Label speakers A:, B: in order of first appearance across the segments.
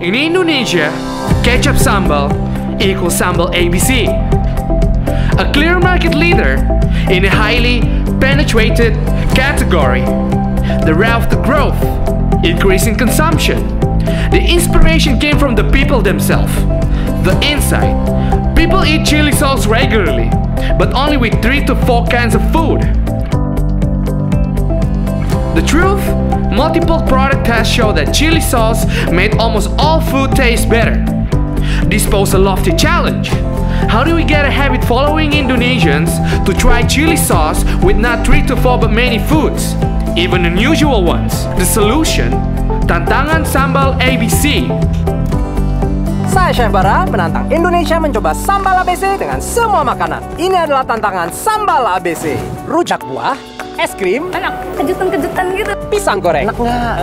A: In Indonesia, ketchup sambal equals sambal ABC. A clear market leader in a highly penetrated category. The route to growth, increasing consumption. The inspiration came from the people themselves. The insight, people eat chili sauce regularly, but only with 3 to 4 kinds of food. The truth? Multiple product tests show that chili sauce made almost all food taste better. This poses a lofty challenge. How do we get a habit following Indonesians to try chili sauce with not 3 to 4 but many foods, even unusual ones? The solution? Tantangan Sambal ABC.
B: Saya Chef Bara menantang Indonesia mencoba sambal ABC dengan semua makanan. Ini adalah tantangan sambal ABC. Rujak buah, es krim,
C: Enak, kejutan-kejutan gitu.
B: pisang goreng. Enak nggak?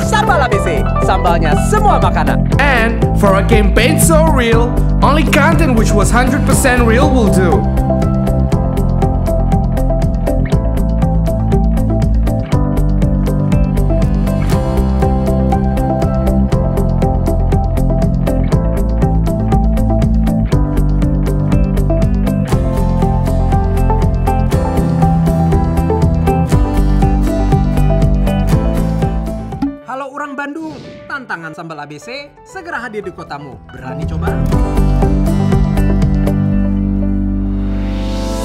B: sambal ABC, sambalnya semua makanan.
A: And for a campaign so real, only content which was 100% real will do.
B: Tantangan sambal ABC segera hadir di kotamu. Berani coba?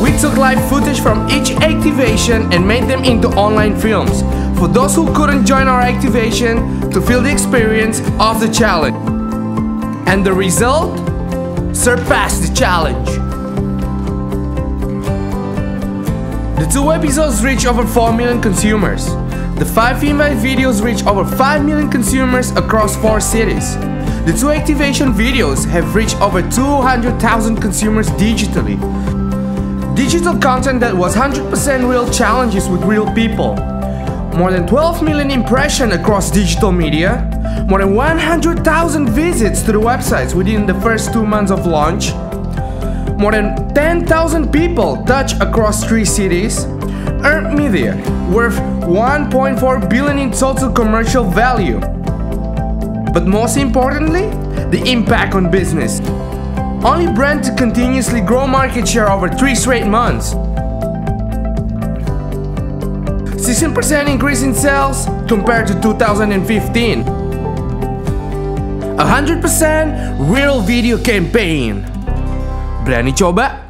A: We took live footage from each activation and made them into online films for those who couldn't join our activation to feel the experience of the challenge. And the result? Surpassed the challenge. The two episodes reached over 4 million consumers. The 5 invite videos reached over 5 million consumers across 4 cities. The two activation videos have reached over 200,000 consumers digitally. Digital content that was 100% real challenges with real people. More than 12 million impressions across digital media. More than 100,000 visits to the websites within the first two months of launch. More than 10,000 people touched across three cities. Worth 1.4 billion in total commercial value. But most importantly, the impact on business. Only brand to continuously grow market share over three straight months. 16% increase in sales compared to 2015. 100% real video campaign. Berani coba?